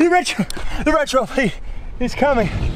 The retro, the retro fleet is coming.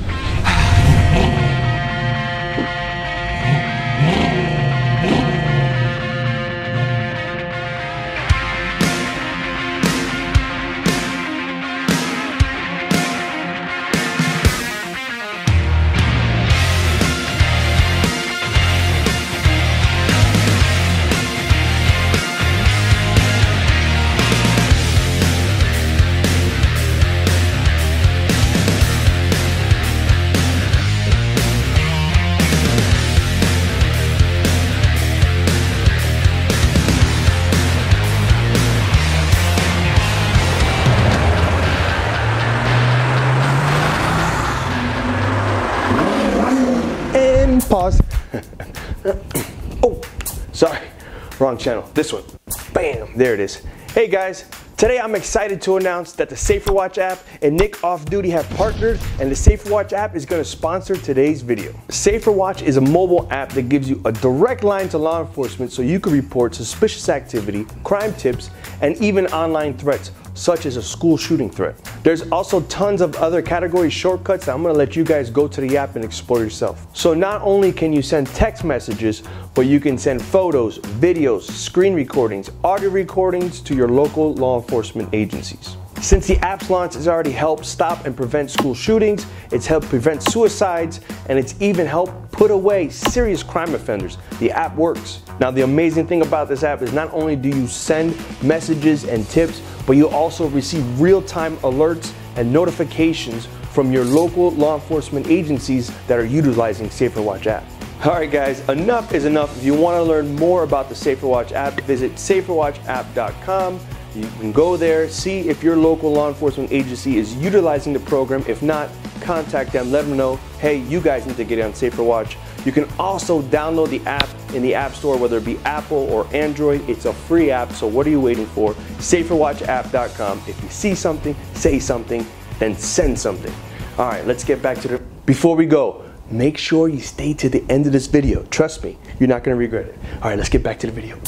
Wrong channel. This one. Bam, there it is. Hey guys, today I'm excited to announce that the SaferWatch app and Nick Off Duty have partnered and the SaferWatch app is going to sponsor today's video. SaferWatch is a mobile app that gives you a direct line to law enforcement so you can report suspicious activity, crime tips, and even online threats such as a school shooting threat. There's also tons of other category shortcuts that I'm gonna let you guys go to the app and explore yourself. So not only can you send text messages, but you can send photos, videos, screen recordings, audio recordings to your local law enforcement agencies. Since the app's launch has already helped stop and prevent school shootings, it's helped prevent suicides, and it's even helped put away serious crime offenders. The app works. Now, the amazing thing about this app is not only do you send messages and tips, but you also receive real time alerts and notifications from your local law enforcement agencies that are utilizing SaferWatch app. Alright guys, enough is enough. If you want to learn more about the SaferWatch app, visit saferwatchapp.com. You can go there, see if your local law enforcement agency is utilizing the program. If not, contact them, let them know, hey, you guys need to get on SaferWatch. You can also download the app in the App Store, whether it be Apple or Android. It's a free app, so what are you waiting for? SaferWatchApp.com. If you see something, say something, then send something. All right, let's get back to the. Before we go, make sure you stay to the end of this video. Trust me, you're not gonna regret it. All right, let's get back to the video.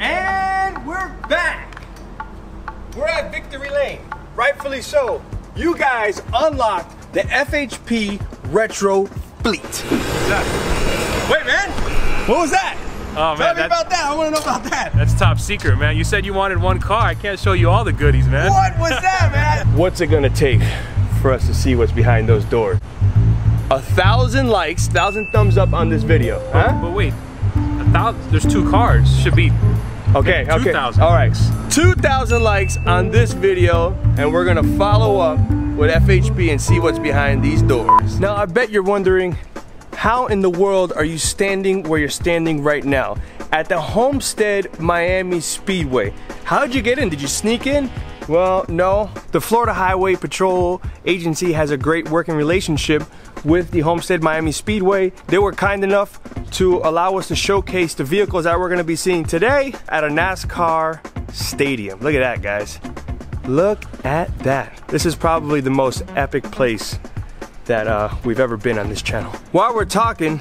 And we're back. We're at Victory Lane, rightfully so. You guys unlocked the FHP Retro Fleet. Wait, man, what was that? Oh Tell man, me about that. I want to know about that. that's top secret, man. You said you wanted one car. I can't show you all the goodies, man. What was that, man? What's it gonna take for us to see what's behind those doors? A thousand likes, thousand thumbs up on this video, huh? But wait, a thousand, there's two cars. Should be Okay, okay. 2,000 All right. 2,000 likes on this video, and we're gonna follow up with FHP and see what's behind these doors. Now, I bet you're wondering, how in the world are you standing where you're standing right now? At the Homestead Miami Speedway. How'd you get in? Did you sneak in? Well, no. The Florida Highway Patrol Agency has a great working relationship with the Homestead Miami Speedway. They were kind enough to allow us to showcase the vehicles that we're gonna be seeing today at a NASCAR stadium. Look at that, guys. Look at that. This is probably the most epic place that uh, we've ever been on this channel. While we're talking,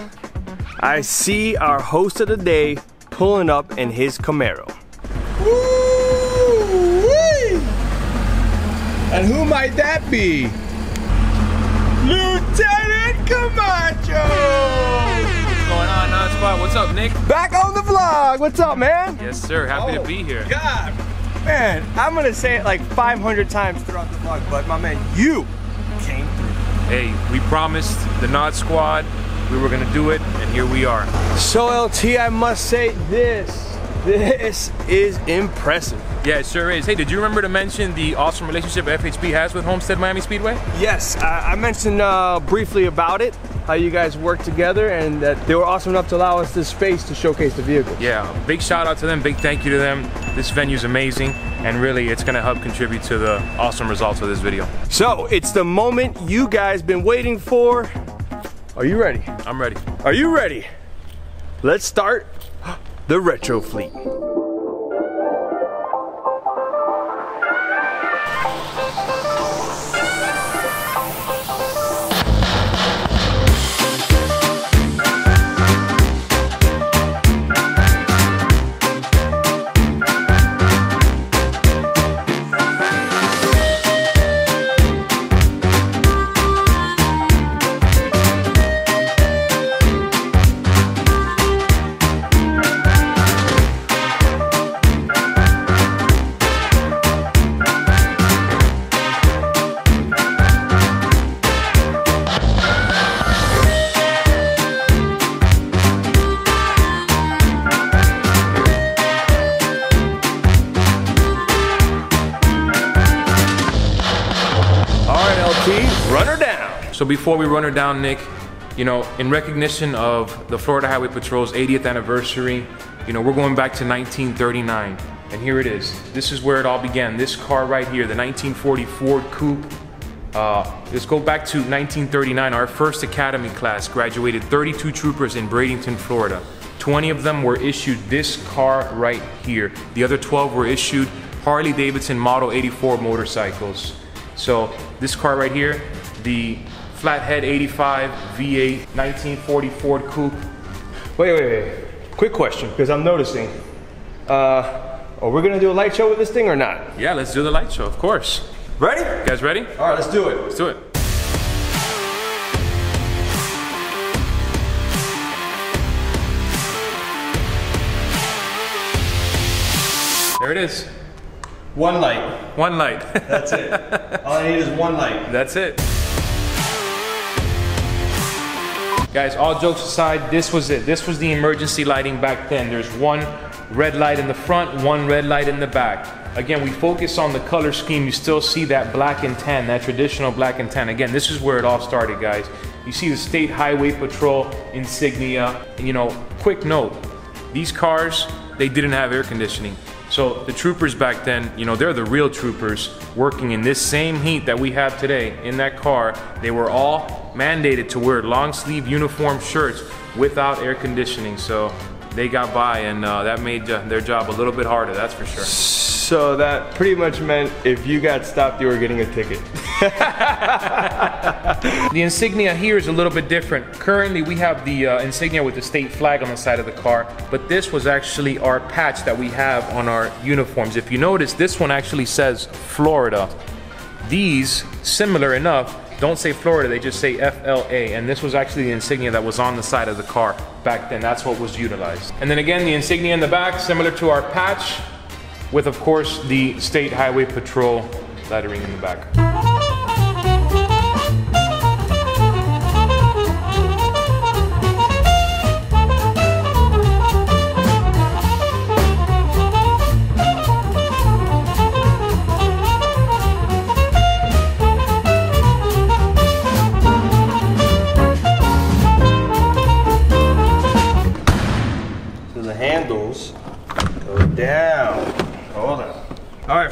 I see our host of the day pulling up in his Camaro. And who might that be? Spot? What's up, Nick? Back on the vlog. What's up, man? Yes, sir. Happy Oh, to be here. God, man, I'm gonna say it like 500 times throughout the vlog, but my man, you came through. Hey, we promised the Nod Squad we were gonna do it, and here we are. So LT, I must say this, this is impressive. Yeah, it sure is. Hey, did you remember to mention the awesome relationship FHP has with Homestead Miami Speedway? Yes, I, I mentioned uh, briefly about it, how you guys work together, and that they were awesome enough to allow us this space to showcase the vehicle. Yeah, big shout out to them, big thank you to them. This venue's amazing, and really, it's gonna help contribute to the awesome results of this video. So it's the moment you guys been waiting for. Are you ready? I'm ready. Are you ready? Let's start the retro fleet. So before we run her down, Nick, you know, in recognition of the Florida Highway Patrol's 80th anniversary, you know, we're going back to 1939. And here it is. This is where it all began. This car right here, the 1940 Ford Coupe. Uh, let's go back to 1939. Our first academy class graduated 32 troopers in Bradenton, Florida. 20 of them were issued this car right here. The other 12 were issued Harley Davidson Model 84 motorcycles. So this car right here, the Flathead 85 V8 1940 Ford Coupe. Wait, wait, wait. Quick question, because I'm noticing. Uh, are we gonna do a light show with this thing or not? Yeah, let's do the light show, of course. Ready? You guys ready? All right, let's do it. Let's do it. There it is. One light. One light. That's it. All I need is one light. That's it. Guys, all jokes aside, this was it. This was the emergency lighting back then. There's one red light in the front, one red light in the back. Again, we focus on the color scheme. You still see that black and tan, that traditional black and tan. Again, this is where it all started, guys. You see the State Highway Patrol insignia. You know, quick note, these cars, they didn't have air conditioning. So the troopers back then, you know, they're the real troopers working in this same heat that we have today in that car. They were all mandated to wear long sleeve uniform shirts without air conditioning. So they got by and uh, that made their job a little bit harder, that's for sure. So that pretty much meant if you got stopped, you were getting a ticket. The insignia here is a little bit different. Currently, we have the uh, insignia with the state flag on the side of the car, but this was actually our patch that we have on our uniforms. If you notice, this one actually says Florida. These, similar enough, don't say Florida, they just say FLA. And this was actually the insignia that was on the side of the car back then. That's what was utilized. And then again, the insignia in the back, similar to our patch, with of course the State Highway Patrol lettering in the back.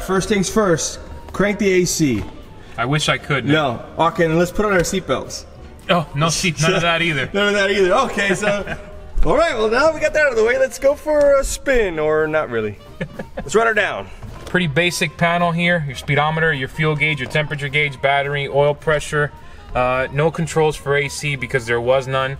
First things first. Crank the AC. I wish I could. No. Okay, and let's put on our seatbelts. Oh, no seat, none of that either. None of that either. Okay, so. All right, well, now we got that out of the way. Let's go for a spin, or not really. Let's run her down. Pretty basic panel here. Your speedometer, your fuel gauge, your temperature gauge, battery, oil pressure. Uh, no controls for AC because there was none.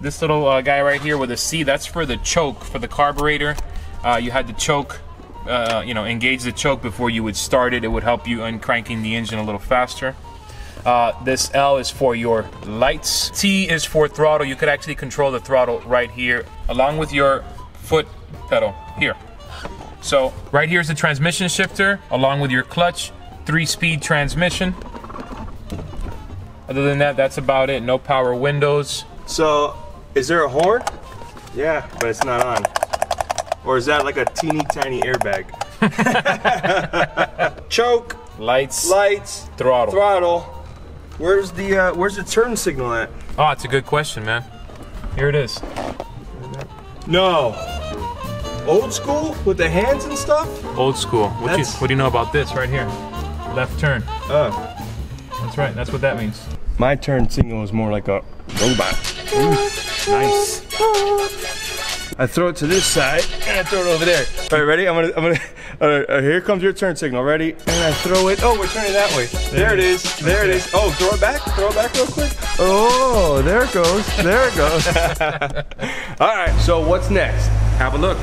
This little uh, guy right here with a C, that's for the choke, for the carburetor. Uh, you had to choke, uh, you know, engage the choke before you would start it. It would help you in cranking the engine a little faster. Uh, this L is for your lights. T is for throttle. You could actually control the throttle right here, along with your foot pedal here. So right here is the transmission shifter, along with your clutch, three-speed transmission. Other than that, that's about it. No power windows. So, is there a horn? Yeah, but it's not on. Or is that like a teeny tiny airbag? Choke, Lights, lights, throttle. throttle. Where's the uh, where's the turn signal at? Oh, it's a good question, man. Here it is. No. Old school with the hands and stuff? Old school. What, do you, what do you know about this right here? Left turn. Oh. That's right. That's what that means. My turn signal is more like a robot. Nice. I throw it to this side and I throw it over there. All right, ready? I'm gonna, I'm gonna. All right, uh, here comes your turn signal. Ready? And I throw it. Oh, we're turning that way. There it is. There it is. Oh, throw it back. Throw it back real quick. Oh, there it goes. There it goes. All right. So what's next? Have a look.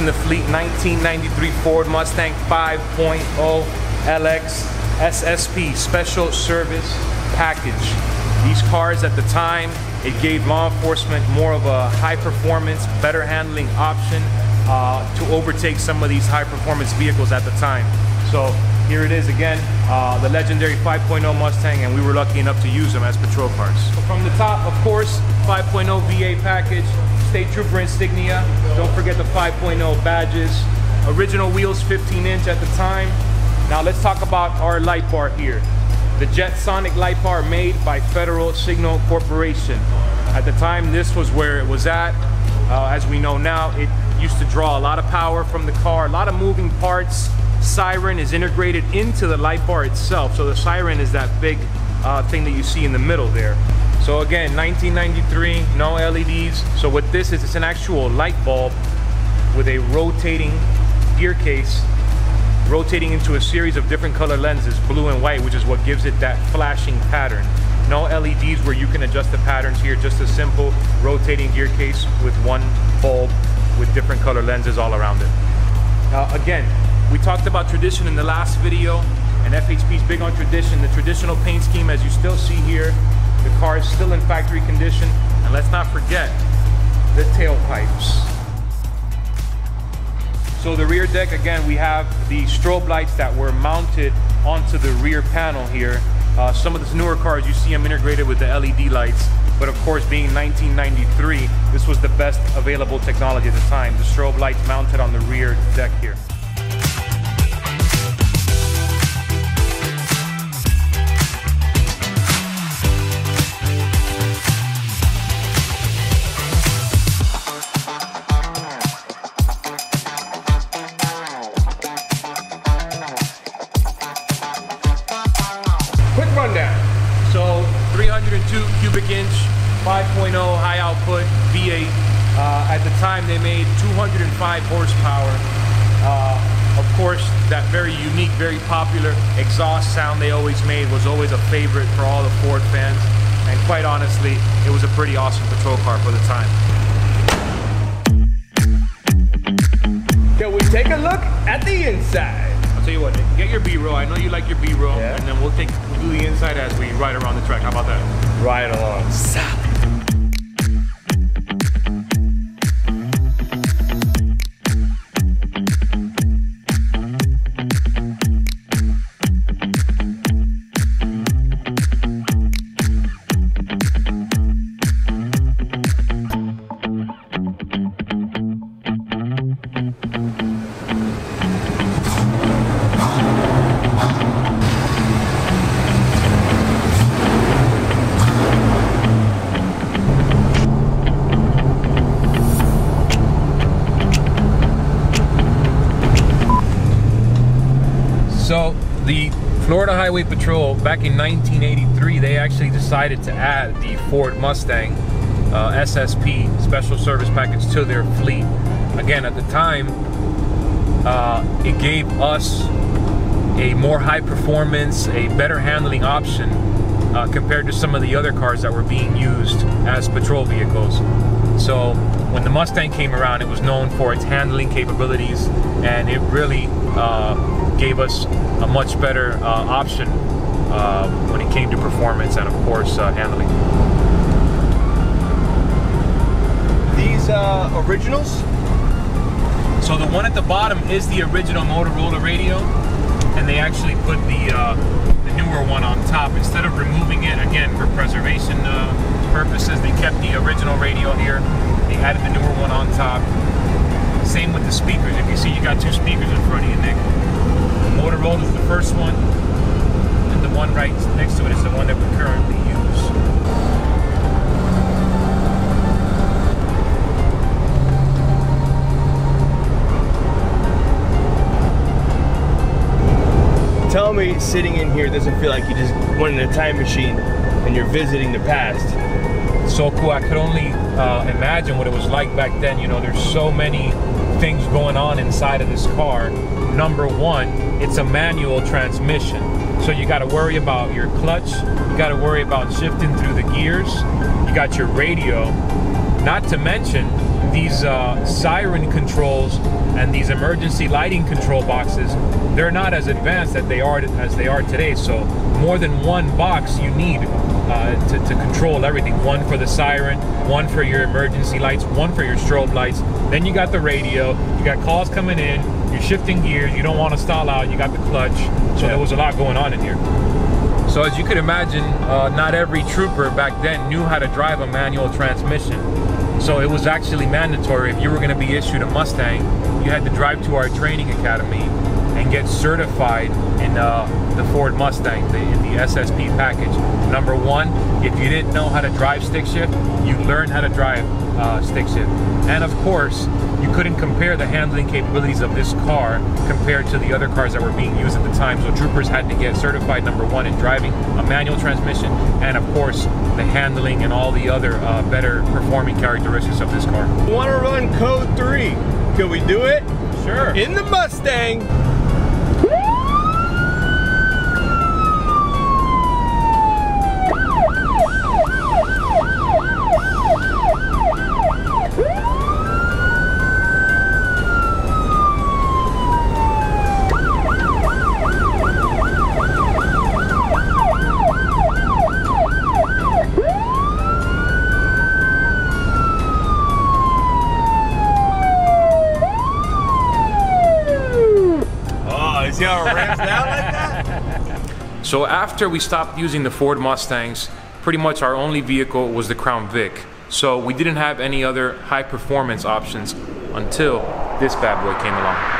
In the fleet, 1993 Ford Mustang 5.0 LX SSP Special Service Package. These cars at the time, it gave law enforcement more of a high performance, better handling option uh, to overtake some of these high performance vehicles at the time. So here it is again, uh, the legendary 5.0 Mustang, and we were lucky enough to use them as patrol cars. From the top, of course, 5.0 V8 package, State Trooper insignia. Don't forget the 5.0 badges. Original wheels 15 inch at the time. Now let's talk about our light bar here. The Jetsonic light bar made by Federal Signal Corporation. At the time, this was where it was at. Uh, as we know now, it used to draw a lot of power from the car, a lot of moving parts. Siren is integrated into the light bar itself. So the siren is that big uh, thing that you see in the middle there. So again, 1993, no LEDs. So what this is, it's an actual light bulb with a rotating gear case, rotating into a series of different color lenses, blue and white, which is what gives it that flashing pattern. No LEDs where you can adjust the patterns here, just a simple rotating gear case with one bulb with different color lenses all around it. Uh, again, we talked about tradition in the last video, and FHP is big on tradition. The traditional paint scheme, as you still see here, car is still in factory condition. And let's not forget the tailpipes. So the rear deck, again, we have the strobe lights that were mounted onto the rear panel here. Uh, some of the newer cars, you see them integrated with the LED lights. But of course, being 1993, this was the best available technology at the time. The strobe lights mounted on the rear deck here. Time they made 205 horsepower. Uh, of course, that very unique, very popular exhaust sound they always made was always a favorite for all the Ford fans. And quite honestly, it was a pretty awesome patrol car for the time. Can we take a look at the inside? I'll tell you what, get your B-roll. I know you like your B-roll, yeah. and then we'll take we'll do the inside as we ride around the track. How about that? Ride along. Solid. Florida Highway Patrol back in 1983, they actually decided to add the Ford Mustang uh, SSP Special Service Package to their fleet. Again, at the time, uh, it gave us a more high performance, a better handling option uh, compared to some of the other cars that were being used as patrol vehicles. So when the Mustang came around, it was known for its handling capabilities, and it really uh, gave us a much better uh, option uh, when it came to performance and, of course, uh, handling. These uh, originals? So the one at the bottom is the original Motorola radio, and they actually put the uh, the newer one on top instead of removing it again for preservation purposes. They kept the original radio here. They added the newer one on top. Same with the speakers. If you see, you got two speakers in front of you, Nick. The Motorola is the first one, and the one right next to it is the one that we currently use. Tell me sitting in here doesn't feel like you just went in a time machine and you're visiting the past so cool. I could only uh, imagine what it was like back then. You know, there's so many things going on inside of this car. Number one, it's a manual transmission. So you got to worry about your clutch. You got to worry about shifting through the gears. You got your radio. Not to mention, these uh, siren controls and these emergency lighting control boxes, they're not as advanced as they are as they are today. So more than one box you need uh, to, to control everything. One for the siren, one for your emergency lights, one for your strobe lights. Then you got the radio. You got calls coming in. You're shifting gears. You don't want to stall out. You got the clutch. So there was a lot going on in here. So as you could imagine, uh, not every trooper back then knew how to drive a manual transmission. So it was actually mandatory if you were going to be issued a Mustang, you had to drive to our training academy and get certified in uh, the Ford Mustang, the, in the SSP package. Number one, if you didn't know how to drive stick shift, you learn how to drive uh, stick shift. And of course, you couldn't compare the handling capabilities of this car compared to the other cars that were being used at the time. So troopers had to get certified number one in driving a manual transmission, and of course, the handling and all the other uh, better performing characteristics of this car. Want to run code three? Can we do it? Sure. In the Mustang. So after we stopped using the Ford Mustangs, pretty much our only vehicle was the Crown Vic. So we didn't have any other high performance options until this bad boy came along.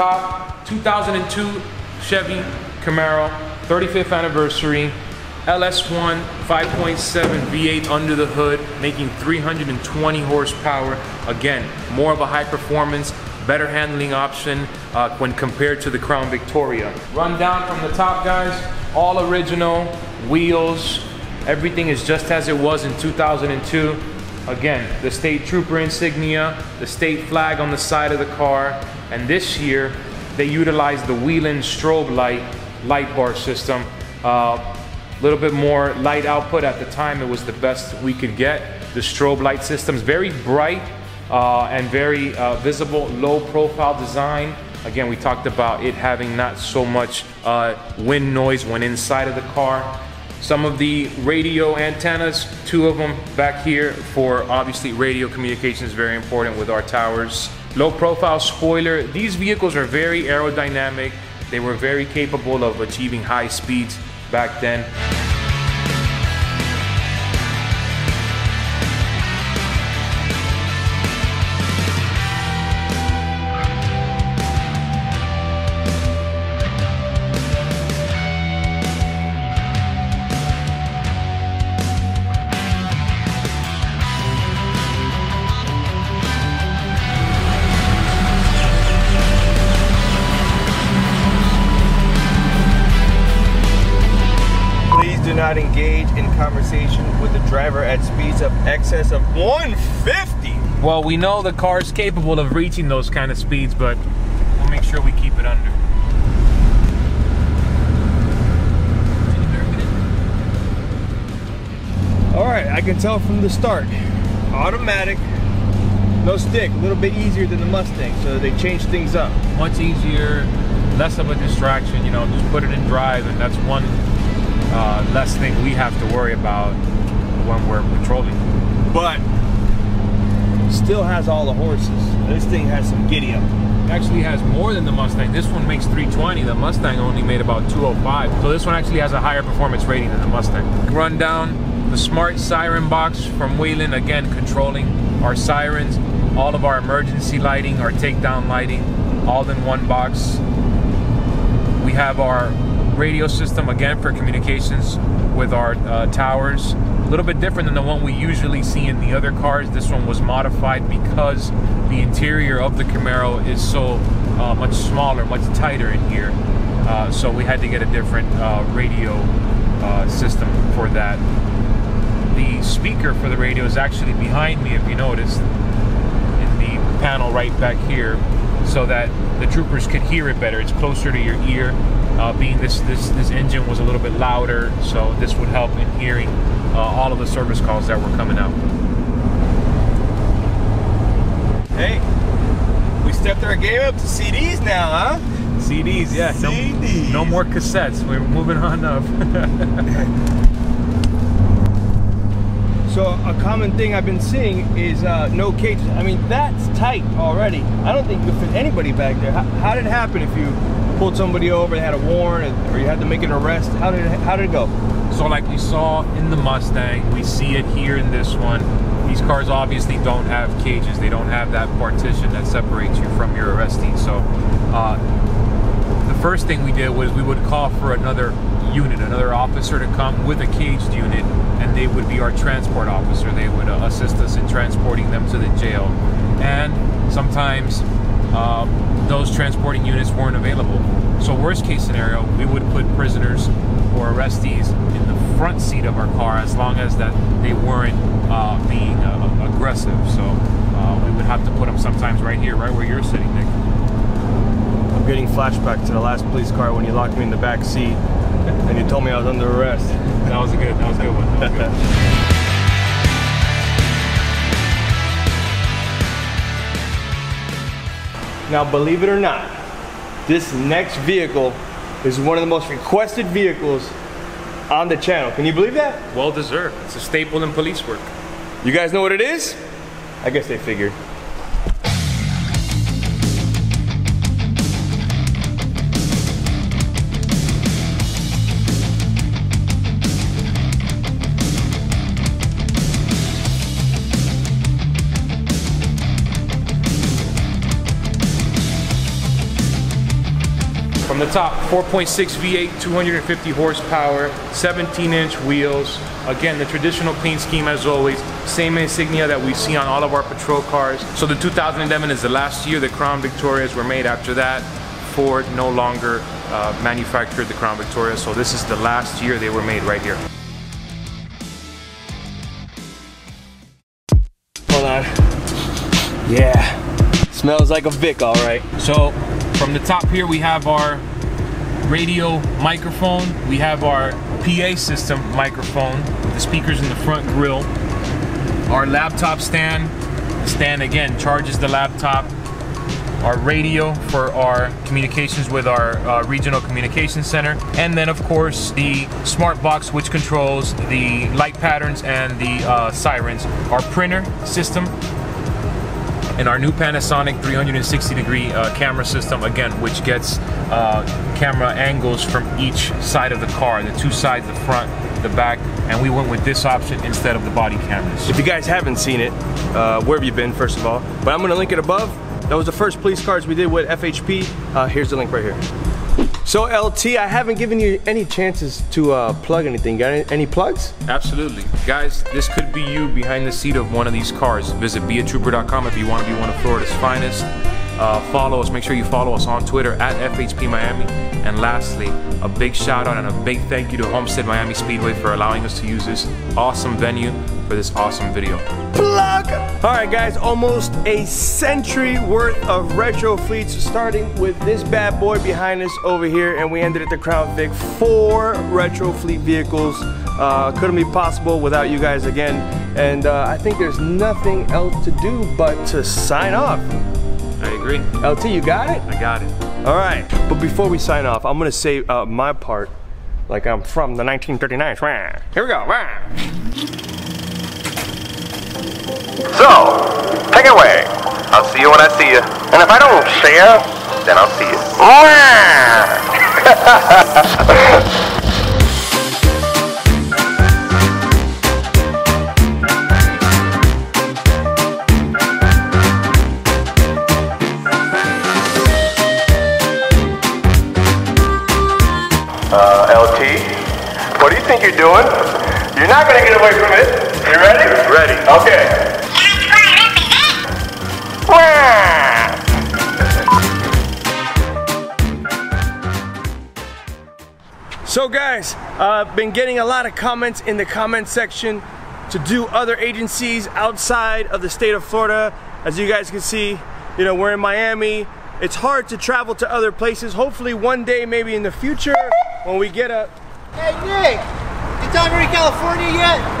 Top, 2002 Chevy Camaro, 35th anniversary, LS1 5.7 V8 under the hood, making 320 horsepower. Again, more of a high performance, better handling option uh, when compared to the Crown Victoria. Run down from the top, guys. All original wheels. Everything is just as it was in 2002. Again, the state trooper insignia, the state flag on the side of the car, and this year they utilized the Whelen strobe light light bar system. A uh, little bit more light output at the time. It was the best we could get. The strobe light system's very bright uh, and very uh, visible, low profile design. Again, we talked about it having not so much uh, wind noise when inside of the car. Some of the radio antennas, two of them back here for obviously radio communication is very important with our towers. Low profile spoiler. These vehicles are very aerodynamic. They were very capable of achieving high speeds back then. Well, we know the car is capable of reaching those kind of speeds, but we'll make sure we keep it under. All right, I can tell from the start. Automatic, no stick, a little bit easier than the Mustang, so they changed things up. Much easier, less of a distraction, you know, just put it in drive, and that's one uh, less thing we have to worry about when we're patrolling. But still has all the horses. This thing has some giddy up. Actually has more than the Mustang. This one makes 320. The Mustang only made about 205. So this one actually has a higher performance rating than the Mustang. Run down the smart siren box from Whelen, again controlling our sirens, all of our emergency lighting, our takedown lighting, all in one box. We have our radio system again for communications with our uh, towers. Little bit different than the one we usually see in the other cars. This one was modified because the interior of the Camaro is so uh, much smaller, much tighter in here. Uh, so we had to get a different uh, radio uh, system for that. The speaker for the radio is actually behind me, if you notice, in the panel right back here, so that the troopers could hear it better. It's closer to your ear. Uh, being this, this this engine was a little bit louder, so this would help in hearing uh, all of the service calls that were coming out. Hey, we stepped our game up to CDs now, huh? CDs, yeah. No, CDs. no more cassettes. We're moving on up. So a common thing I've been seeing is uh, no cages. I mean, that's tight already. I don't think you could fit anybody back there. How, how did it happen if you pulled somebody over, they had a warrant, or you had to make an arrest? How did it, how did it go? So like we saw in the Mustang, we see it here in this one. These cars obviously don't have cages. They don't have that partition that separates you from your arrestee. So uh, the first thing we did was we would call for another unit, another officer to come with a caged unit, and they would be our transport officer. They would uh, assist us in transporting them to the jail. And sometimes um, those transporting units weren't available. So worst case scenario, we would put prisoners or arrestees front seat of our car as long as that they weren't uh, being uh, aggressive. So uh, we would have to put them sometimes right here, right where you're sitting, Nick. I'm getting flashback to the last police car when you locked me in the back seat and you told me I was under arrest. That was a good. That was a good one. That was good. Now, believe it or not, this next vehicle is one of the most requested vehicles on the channel. Can you believe that? well deserved. It's a staple in police work. You guys know what it is? I guess they figured. From the top, 4.6 V8, 250 horsepower, 17 inch wheels. Again, the traditional paint scheme as always. Same insignia that we see on all of our patrol cars. So the 2011 is the last year the Crown Victorias were made. After that, Ford no longer uh, manufactured the Crown Victoria. So this is the last year they were made right here. Hold on. Yeah. Smells like a Vic, all right. So from the top here, we have our radio microphone. We have our PA system microphone. The speakers in the front grill. Our laptop stand. The stand again charges the laptop. Our radio for our communications with our uh, regional communication center, and then of course the smart box which controls the light patterns and the uh, sirens. Our printer system and our new Panasonic 360 degree uh, camera system again which gets uh, camera angles from each side of the car the two sides the front the back and we went with this option instead of the body cameras If you guys haven't seen it, uh, where have you been, first of all? But I'm gonna link it above. That was the first police cars we did with FHP. Uh, here's the link right here. So LT, I haven't given you any chances to uh, plug anything. Got any, any plugs? absolutely guys this could be you behind the seat of one of these cars visit beatrooper.com if you want to be one of florida's finest uh, follow us make sure you follow us on twitter at fhp miami and lastly a big shout out and a big thank you to homestead miami speedway for allowing us to use this awesome venue for this awesome video Plug! All right, guys, almost a century worth of retro fleets, starting with this bad boy behind us over here, and we ended at the Crown Vic. Four retro fleet vehicles. Uh, couldn't be possible without you guys again. And uh, I think there's nothing else to do but to sign off. i agree LT, you got it? i got it All right. But before we sign off, I'm gonna say uh, my part like I'm from the 1939s. Wah. Here we go. So, take it away. I'll see you when I see you. And if I don't see you, then I'll see you. Uh, LT, what do you think you're doing? You're not gonna get away from it. You ready? Ready. Okay. So guys, I've uh, been getting a lot of comments in the comment section to do other agencies outside of the state of Florida. As you guys can see, you know, we're in Miami. It's hard to travel to other places. Hopefully one day, maybe in the future, when we get a... Hey Nick, you talking to California yet?